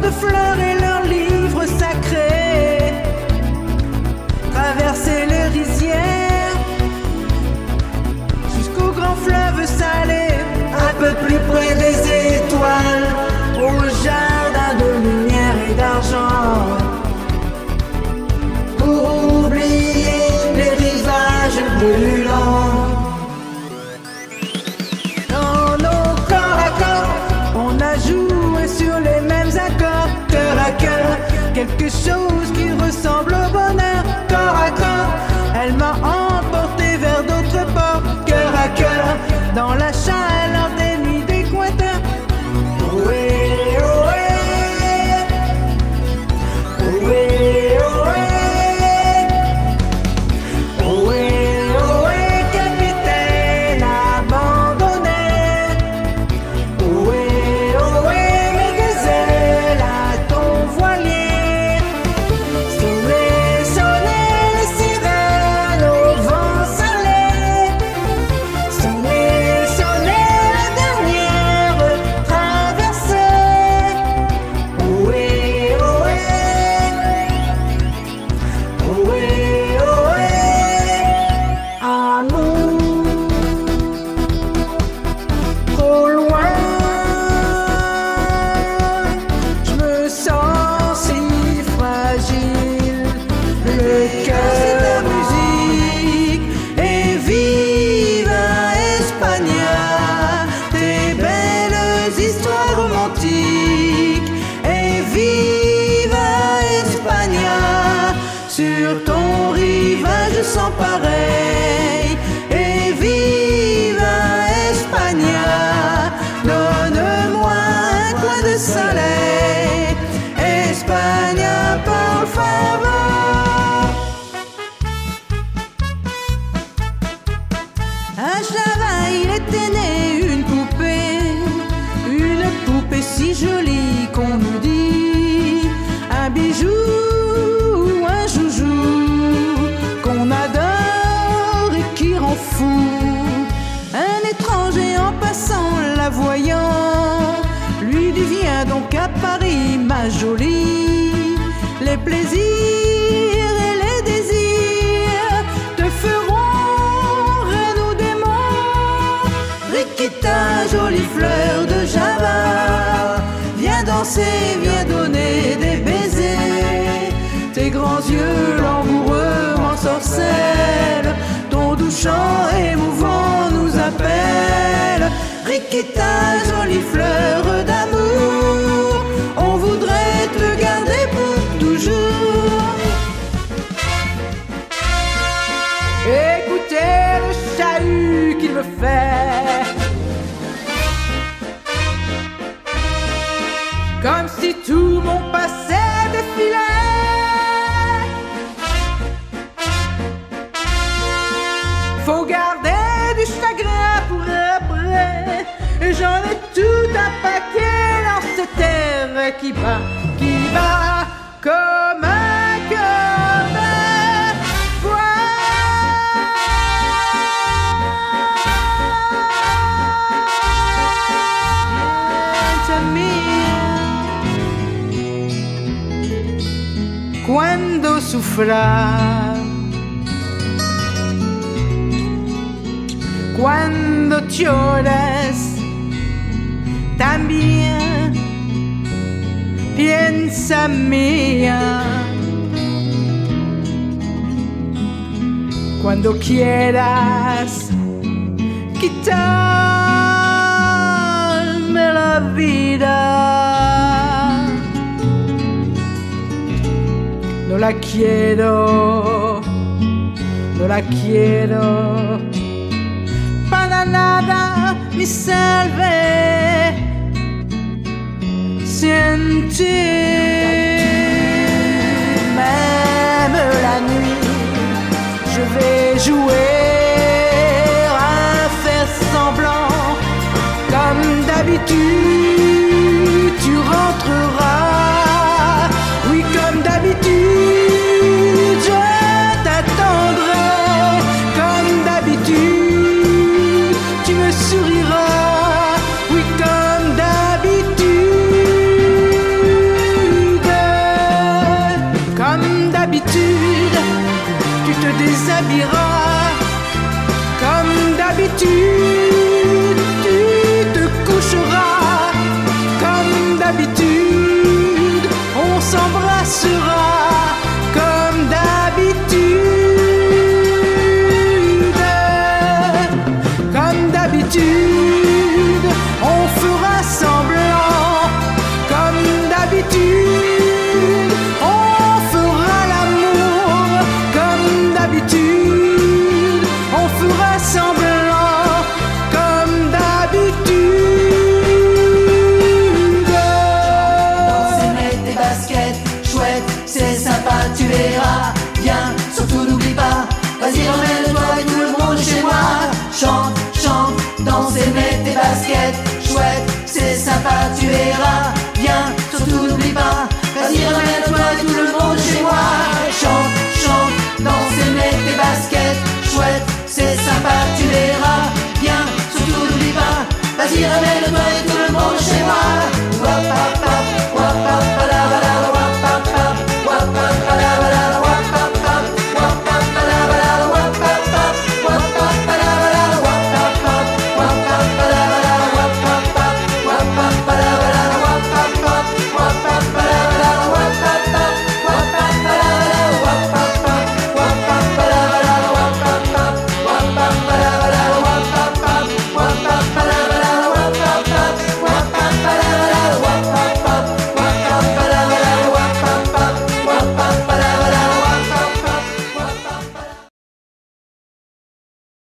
de fleurs et Il était né une poupée, une poupée si jolie. danser, viens donner des baisers. Tes grands yeux langoureux m'ensorcellent, ton doux chant émouvant nous appelle. Rikita, jolie fleur si tout mon passé défilait. Faut garder du chagrin pour après, et j'en ai tout un paquet dans ce terre qui bat. sufra. Cuando lloras, también piensa mía. Cuando quieras quitarme la vida. no la quiero, no la quiero para nada ni salve sin Même la nuit, je vais jouer à faire semblant comme d'habitude. 句。Tu verras. Viens, surtout n'oublie pas, vas-y, emmène-toi et tout le monde chez moi. Chante, chante, danse et mets tes baskets, chouette, c'est sympa, tu verras.